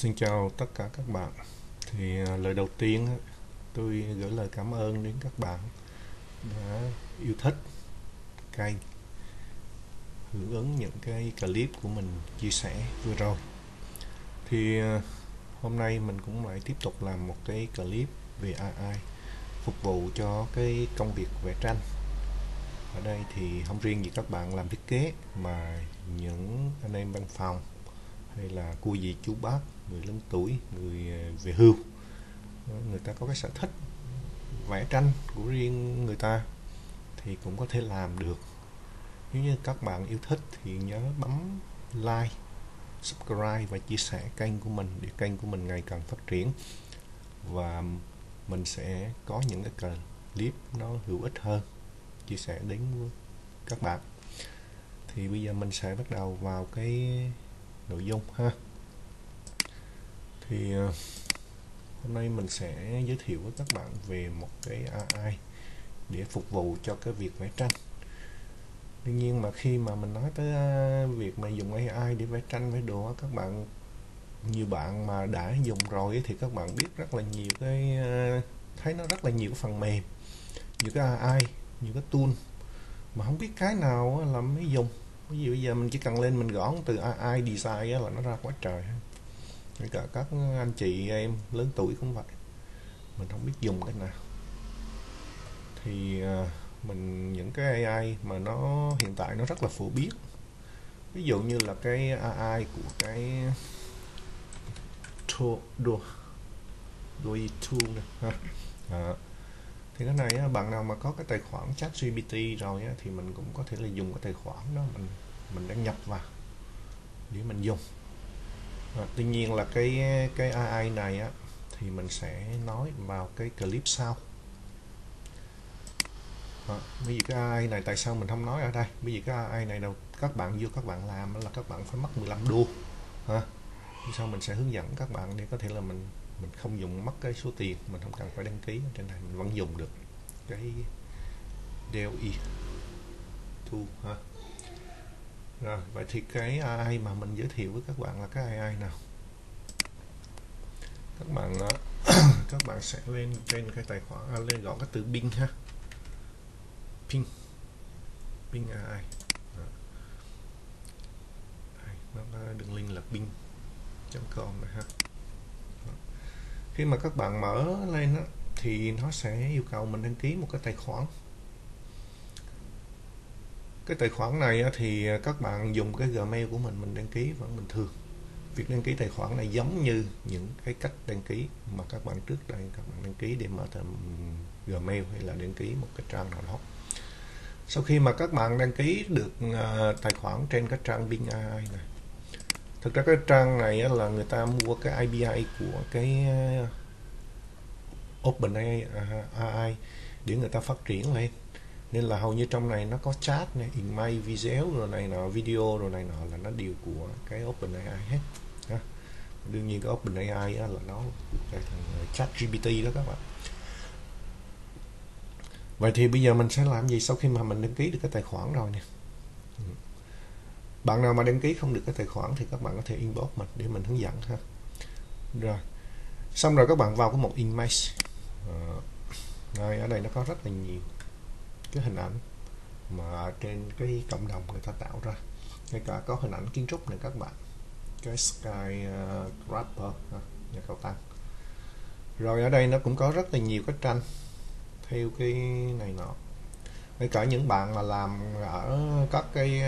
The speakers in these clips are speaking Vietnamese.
Xin chào tất cả các bạn. Thì à, lời đầu tiên tôi gửi lời cảm ơn đến các bạn đã yêu thích kênh hưởng ứng những cái clip của mình chia sẻ vừa rồi. Thì à, hôm nay mình cũng lại tiếp tục làm một cái clip về AI phục vụ cho cái công việc vẽ tranh. Ở đây thì không riêng gì các bạn làm thiết kế mà những anh em văn phòng hay là cô dì chú bác, người lớn tuổi, người ờ, về hưu. Người ta có cái sở thích vẽ tranh của riêng người ta thì cũng có thể làm được. Nếu như các bạn yêu thích thì nhớ bấm like, subscribe và chia sẻ kênh của mình để kênh của mình ngày càng phát triển và mình sẽ có những cái clip nó hữu ích hơn, chia sẻ đến các bạn. Thì bây giờ mình sẽ bắt đầu vào cái nội dung, ha. Thì ờ, hôm nay mình sẽ giới thiệu với các bạn về một cái AI để phục vụ cho cái việc vẽ tranh. Tuy nhiên mà khi mà mình nói tới việc mà dùng AI để vẽ tranh, vẽ đồ các bạn, nhiều bạn mà đã dùng rồi thì các bạn biết rất là nhiều cái thấy nó rất là nhiều phần mềm, nhiều cái AI nhiều cái tool mà không biết cái nào là mới dùng ví dụ bây giờ mình chỉ cần lên mình gõ từ AI design là nó ra quá trời Ngay cả các anh chị em lớn tuổi cũng vậy. Mình không biết dùng cái nào. Thì à, mình những cái AI mà nó hiện tại nó rất là phổ biến. Ví dụ như là cái AI của cái tool đua đôi tool này ha à, thì cái này bạn nào mà có cái tài khoản chat GPT rồi thì mình cũng có thể là dùng cái tài khoản đó mình mình đăng nhập vào để mình dùng. À, tuy nhiên là cái cái AI này á thì mình sẽ nói vào cái clip sau. À, bây giờ cái AI này tại sao mình không nói ở đây? Bây giờ cái AI này đâu các bạn vô các bạn làm là các bạn phải mất 15 đô à, sau mình sẽ hướng dẫn các bạn để có thể là mình mình không dùng mất cái số tiền mình không cần phải đăng ký trên này mình vẫn dùng được cái DLE thu, ha. Rồi vậy thì cái AI mà mình giới thiệu với các bạn là cái AI nào? Các bạn à, các bạn sẽ lên trên cái tài khoản à, lên gõ cái từ Bing ha. Bing. Bing AI nó đường link là bing.com này ha. Khi mà các bạn mở lên á, thì nó sẽ yêu cầu mình đăng ký một cái tài khoản. Cái tài khoản này thì các bạn dùng cái Gmail của mình mình đăng ký vẫn bình thường. Việc đăng ký tài khoản này giống như những cái cách đăng ký mà các bạn trước đây các bạn đăng ký để mở tầm Gmail hay là đăng ký một cái trang nào đó. Sau khi mà các bạn đăng ký được à, tài khoản trên cái trang Bing AI này, thực ra cái trang này là người ta mua cái API của cái OpenAI ai để người ta phát triển lên. Nên là hầu như trong này nó có chat này email video rồi này nọ, video rồi này nọ là nó đều của cái OpenAI hết. Ha. đương nhiên cái OpenAI là nó cái thằng ờ, chat GPT đó các bạn. Vậy thì bây giờ mình sẽ làm gì sau khi mà mình đăng ký được cái tài khoản rồi nè? Ừ. Bạn nào mà đăng ký không được cái tài khoản thì các bạn có thể inbox mình để mình hướng dẫn ha. Rồi. Xong rồi các bạn vào cái một image Ờ, rồi ở đây nó có rất là nhiều cái hình ảnh mà trên cái cộng đồng người ta tạo ra. Ngay cả có hình ảnh kiến trúc này các bạn. Cái sky uh, uh, nhà cao tăng. Rồi ở đây nó cũng có rất là nhiều cái tranh theo cái này nọ. Ngay cả những bạn mà làm ở các cái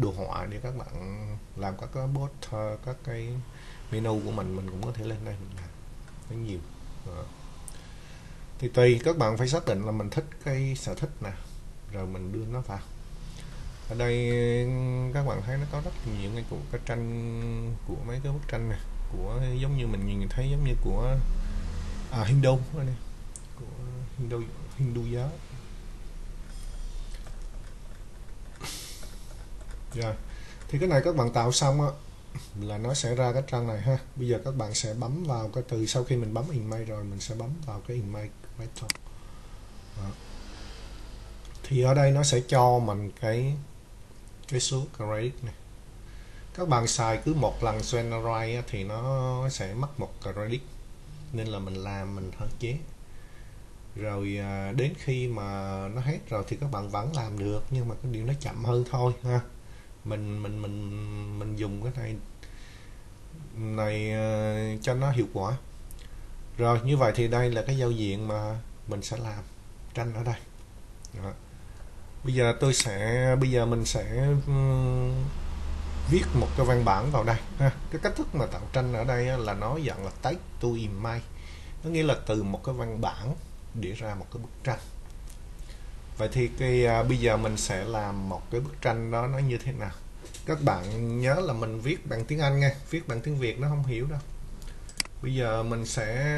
đồ họa để các bạn làm các cái bot các cái menu của mình mình cũng có thể lên đây mình làm. Nó nhiều thì tùy các bạn phải xác định là mình thích cái sở thích nào rồi mình đưa nó vào. Ở đây các bạn thấy nó có rất nhiều cái cuộc cái tranh của mấy cái bức tranh này của giống như mình nhìn thấy giống như của à, Hindu này của Hindu Hindu giáo. Rồi thì cái này các bạn tạo xong á là nó sẽ ra cái trang này ha. Bây giờ các bạn sẽ bấm vào cái từ sau khi mình bấm email rồi, mình sẽ bấm vào cái email method Đó. thì ở đây nó sẽ cho mình cái cái số credit này. Các bạn xài cứ một lần generate thì nó sẽ mất một credit nên là mình làm, mình hạn chế. Rồi à, đến khi mà nó hết rồi thì các bạn vẫn làm được, nhưng mà cái điều nó chậm hơn thôi ha mình mình mình mình dùng cái này này uh, cho nó hiệu quả. Rồi như vậy thì đây là cái giao diện mà mình sẽ làm tranh ở đây. Đó. bây giờ tôi sẽ bây giờ mình sẽ um, viết một cái văn bản vào đây ha. Cái cách thức mà tạo tranh ở đây là nó dạng là text to image. Nó nghĩa là từ một cái văn bản để ra một cái bức tranh vậy thì cái à, bây giờ mình sẽ làm một cái bức tranh đó nó như thế nào? Các bạn nhớ là mình viết bằng tiếng Anh nghe viết bằng tiếng Việt nó không hiểu đâu. Bây giờ mình sẽ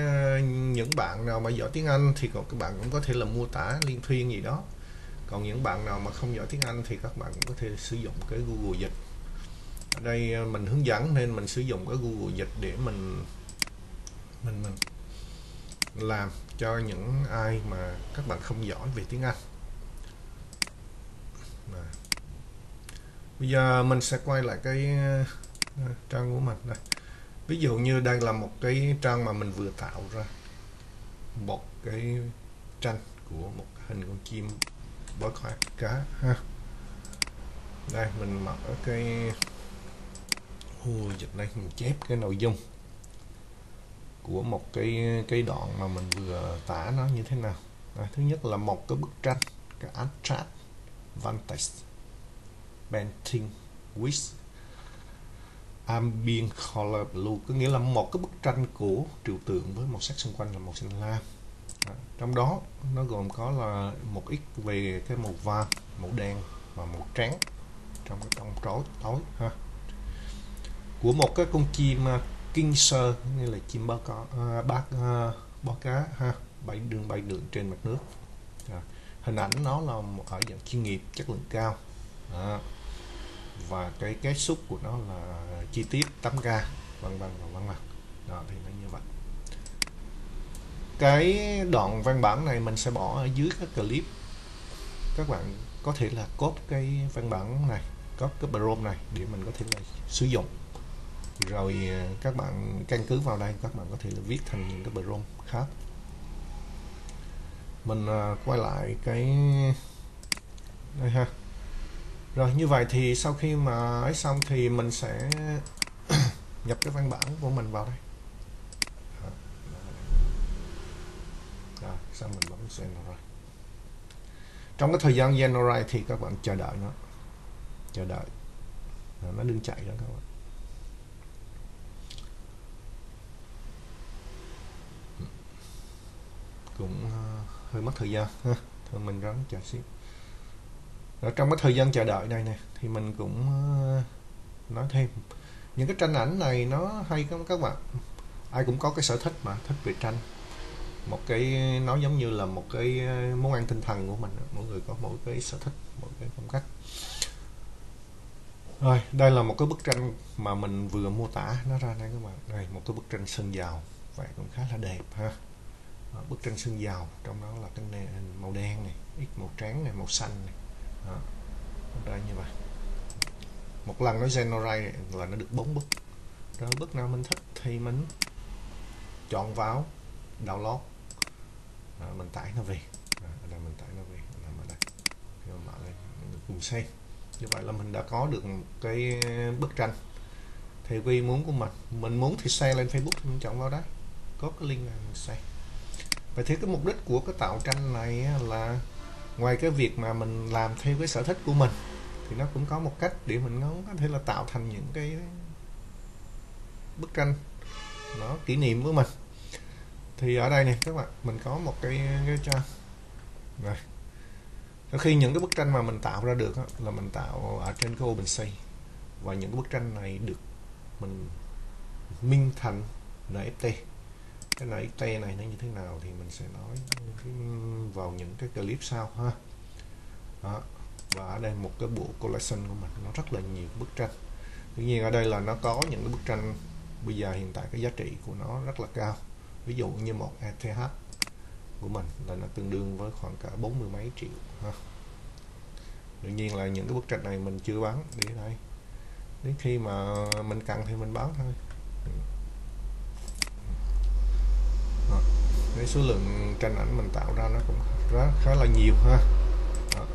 những bạn nào mà giỏi tiếng Anh thì còn các bạn cũng có thể là mô tả liên thuyên gì đó. Còn những bạn nào mà không giỏi tiếng Anh thì các bạn cũng có thể sử dụng cái Google dịch. Ở đây à, mình hướng dẫn nên mình sử dụng cái Google dịch để mình mình mình làm cho những ai mà các bạn không giỏi về tiếng Anh. Bây giờ mình sẽ quay lại cái ờ, trang của mình đây ví dụ như đây là một cái trang mà mình vừa tạo ra một cái tranh của một hình con chim bói khoát cá ha. Đây mình mở cái Ui, dịch đây mình chép cái nội dung của một cái cái đoạn mà mình vừa tả nó như thế nào. Đây, thứ nhất là một cái bức tranh cái abstract vantage painting with ambient color blue có nghĩa là một cái bức tranh của trừu tượng với màu sắc xung quanh là màu xanh lam à, trong đó nó gồm có là một ít về cái màu vàng màu đen và màu trắng trong cái trong tối tối ha. Của một cái con chim à, King Sir như là chim bao có à, uh, bác uh, à, bó cá ha bay đường bay đường trên mặt nước. À, hình ảnh nó là ở dạng chuyên nghiệp chất lượng cao. À, và cái cái xúc của nó là chi tiết 8 ga vân vân và vân vân. Đó thì nó như vậy. Cái đoạn văn bản này mình sẽ bỏ ở dưới các clip. Các bạn có thể là cốt cái văn bản này cốt cái prompt này để mình có thể là sử dụng. Rồi à, các bạn căn cứ vào đây các bạn có thể là viết thành những cái prompt khác. Mình uh, quay lại cái đây ha rồi như vậy thì sau khi mà ấy xong thì mình sẽ nhập cái văn bản của mình vào đây. Rồi xong mình bấm generate trong cái thời gian generate thì các bạn chờ đợi nó. Chờ đợi. Nó đừng chạy đó các bạn. Cũng uh, hơi mất thời gian ha. Thôi mình ráng chờ xíu ở trong cái thời gian chờ đợi này nè, thì mình cũng ờ, nói thêm. Những cái tranh ảnh này nó hay các các bạn. Ai cũng có cái sở thích mà, thích về tranh. Một cái, nó giống như là một cái ờ, món ăn tinh thần của mình mỗi người có mỗi cái sở thích, mỗi cái phong cách. Rồi, đây là một cái bức tranh mà mình vừa mô tả nó ra đây các bạn. Đây, một cái bức tranh sơn dầu vậy cũng khá là đẹp ha. Ờ, bức tranh sơn dầu, trong đó là cái màu đen này, ít màu trắng này, màu xanh này. Ờ, đó. ra như vậy. Một lần nó generate là nó được bốn bức. Rồi bức nào mình thích thì mình chọn vào download. Đó, mình tải nó về. Ờ, đó, đây mình tải nó về. Nằm ở đây. Khi mở lên mình cùng xem. Như vậy là mình đã có được một cái bức tranh theo quy muốn của mình. Mình muốn thì share lên facebook mình chọn vào đó. Có cái link này mình share. Vậy thì cái mục đích của cái tạo tranh này là ngoài cái việc mà mình làm theo cái sở thích của mình, thì nó cũng có một cách để mình nó có thể là tạo thành những cái bức tranh nó kỷ niệm của mình. Thì ở đây này các bạn, mình có một cái cái trang rồi. Khi những cái bức tranh mà mình tạo ra được là mình tạo ở trên cái bình xây và những cái bức tranh này được mình minh thành NFT cái này t này nó như thế nào thì mình sẽ nói vào những cái clip sau ha. Đó. và ở đây một cái bộ collection của mình, nó rất là nhiều bức tranh. Tuy nhiên ở đây là nó có những cái bức tranh bây giờ hiện tại cái giá trị của nó rất là cao. Ví dụ như một ETH của mình là nó tương đương với khoảng cả bốn mươi mấy triệu ha. Đương nhiên là những cái bức tranh này mình chưa bán để đây. Đến khi mà mình cần thì mình bán thôi Đó cái số lượng tranh ảnh mình tạo ra nó cũng rất khá là nhiều ha Đó.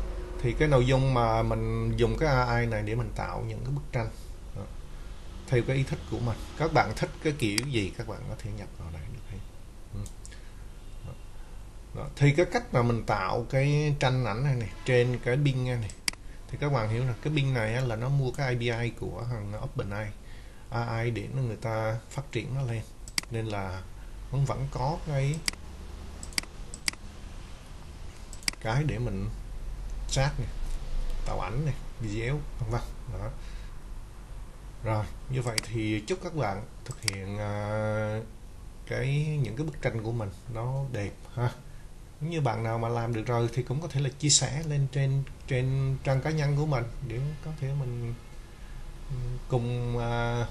thì cái nội dung mà mình dùng cái AI này để mình tạo những cái bức tranh Đó. theo cái ý thích của mình các bạn thích cái kiểu gì các bạn có thể nhập vào đây được hay. Ừ. Đó. Đó. thì cái cách mà mình tạo cái tranh ảnh này, này trên cái pin này, này thì các bạn hiểu là cái pin này là nó mua cái API của thằng OpenAI AI để người ta phát triển nó lên nên là vẫn vẫn có cái cái để mình chat này tạo ảnh này video vân vân đó. Rồi như vậy thì chúc các bạn thực hiện uh, cái những cái bức tranh của mình nó đẹp ha. Nếu như bạn nào mà làm được rồi thì cũng có thể là chia sẻ lên trên trên trang cá nhân của mình để có thể mình ừ, cùng uh,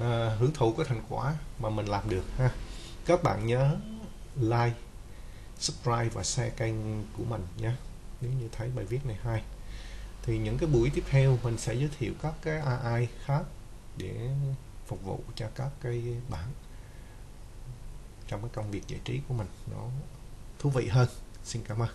uh, hưởng thụ cái thành quả mà mình làm được ha. Các bạn nhớ like subscribe và share kênh của mình nhé. Nếu như thấy bài viết này hay. Thì những cái buổi tiếp theo mình sẽ giới thiệu các cái AI khác để phục vụ cho các cái bạn trong cái công việc giải trí của mình. Nó thú vị hơn. Xin cảm ơn.